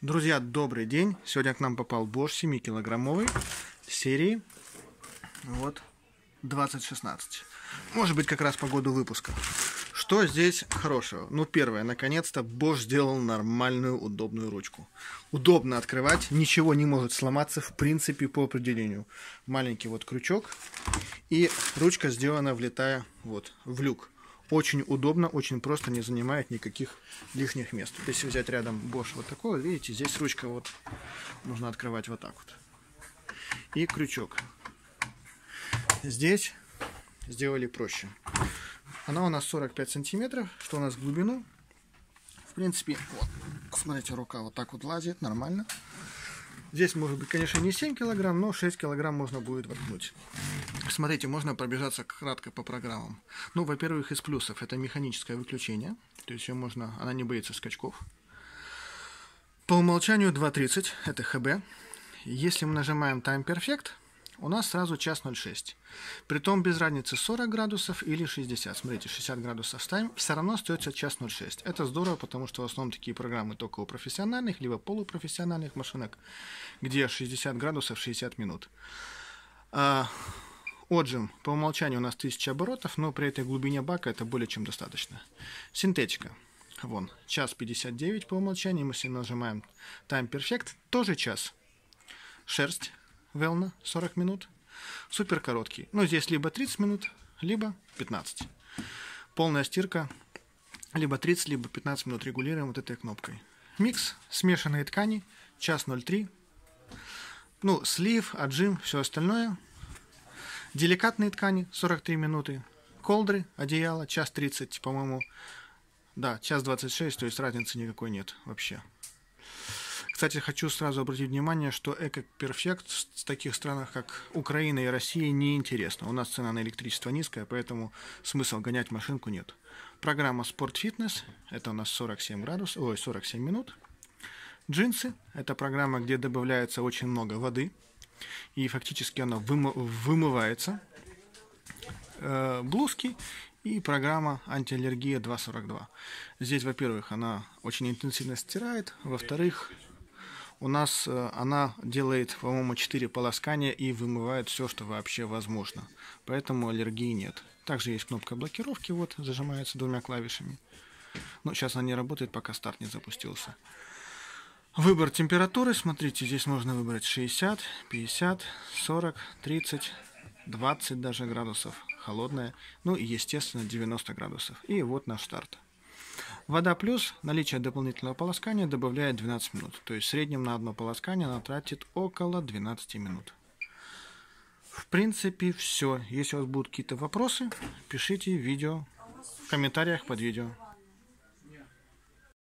Друзья, добрый день! Сегодня к нам попал Bosch 7-килограммовый серии вот 2016. Может быть, как раз по году выпуска. Что здесь хорошего? Ну, первое, наконец-то Bosch сделал нормальную, удобную ручку. Удобно открывать, ничего не может сломаться, в принципе, по определению. Маленький вот крючок, и ручка сделана, влетая вот в люк. Очень удобно, очень просто, не занимает никаких лишних мест. Если взять рядом Bosch вот такой, видите, здесь ручка вот нужно открывать вот так вот. И крючок. Здесь сделали проще. Она у нас 45 сантиметров, что у нас глубину. В принципе, вот, смотрите, рука вот так вот лазит, нормально. Здесь может быть, конечно, не 7 килограмм, но 6 килограмм можно будет воткнуть. Смотрите, можно пробежаться кратко по программам. Ну, во-первых, из плюсов это механическое выключение. То есть ее можно, она не боится скачков. По умолчанию 2.30, это ХБ. Если мы нажимаем Time Perfect, у нас сразу час 06. Притом без разницы 40 градусов или 60. Смотрите, 60 градусов ставим, все равно остается час 06. Это здорово, потому что в основном такие программы только у профессиональных, либо полупрофессиональных машинок, где 60 градусов 60 минут. А, отжим по умолчанию у нас 1000 оборотов, но при этой глубине бака это более чем достаточно. Синтетика. Вон, час 59 по умолчанию, мы если нажимаем Time Perfect, тоже час. Шерсть Велна 40 минут. Супер короткий. Ну, здесь либо 30 минут, либо 15. Полная стирка. Либо 30, либо 15 минут регулируем вот этой кнопкой. Микс, смешанные ткани, час 03. Ну, слив, отжим, все остальное. Деликатные ткани, 43 минуты. Колдры, одеяло, час 30, по-моему. Да, час 26, то есть разницы никакой нет вообще. Кстати, хочу сразу обратить внимание, что Эко Перфект в таких странах, как Украина и Россия, не интересно. У нас цена на электричество низкая, поэтому смысл гонять машинку нет. Программа Fitness, это у нас 47 градусов, ой, 47 минут. Джинсы, это программа, где добавляется очень много воды, и фактически она вымы, вымывается. Э, блузки и программа антиаллергия 2.42. Здесь, во-первых, она очень интенсивно стирает, во-вторых, у нас э, она делает, по-моему, 4 полоскания и вымывает все, что вообще возможно. Поэтому аллергии нет. Также есть кнопка блокировки, вот, зажимается двумя клавишами. Но сейчас она не работает, пока старт не запустился. Выбор температуры, смотрите, здесь можно выбрать 60, 50, 40, 30, 20 даже градусов, холодная, ну и, естественно, 90 градусов. И вот наш старт. Вода плюс, наличие дополнительного полоскания добавляет 12 минут. То есть в среднем на одно полоскание она тратит около 12 минут. В принципе, все. Если у вас будут какие-то вопросы, пишите видео в комментариях под видео.